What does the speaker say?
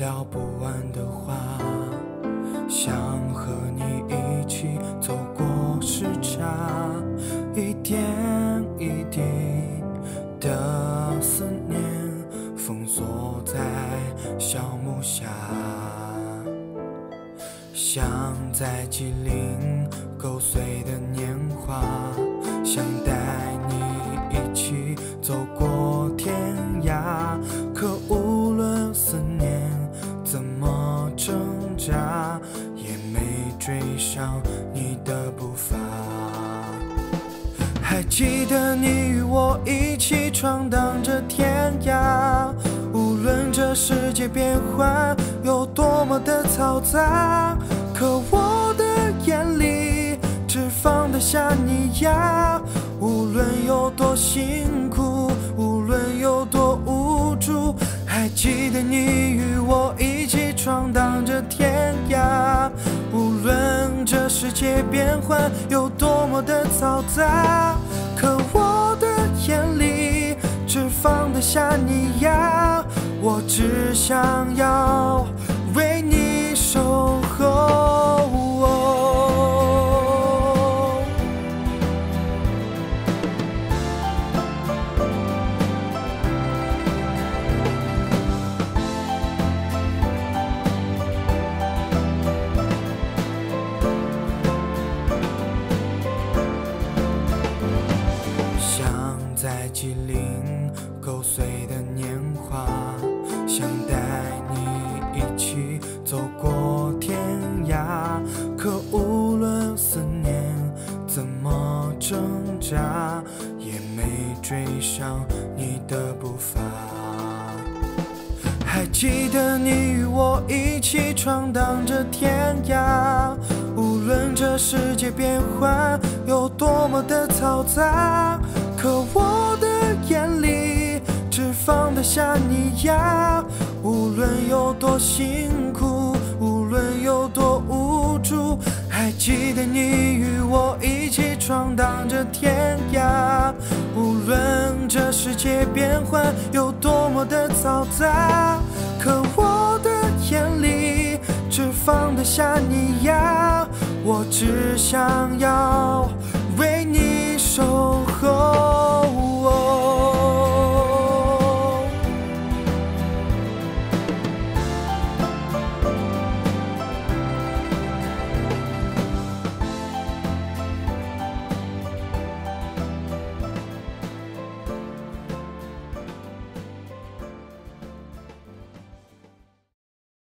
聊不完的话想和你一起走过时差一点一滴的思念。封锁在小木匣想在吉林勾碎的年华想带你上你的步伐。还记得你与我一起闯荡着天涯，无论这世界变幻有多么的嘈杂，可我的眼里只放得下你呀。无论有多辛苦，无论有多无助，还记得世界变幻有多么的嘈杂，可我的眼里只放得下你呀。我只想要在吉林勾碎的年华，想带你一起走过天涯。可无论思念怎么挣扎，也没追上你的步伐。还记得你与我一起闯荡着天涯，无论这世界变幻有多么的嘈杂，可我的眼里只放得下你呀。无论有多辛苦，无论有多无助，还记得你与我一起闯荡着天涯。无论这世界变幻有多么的嘈杂，可我的眼里只放得下你呀。我只想要。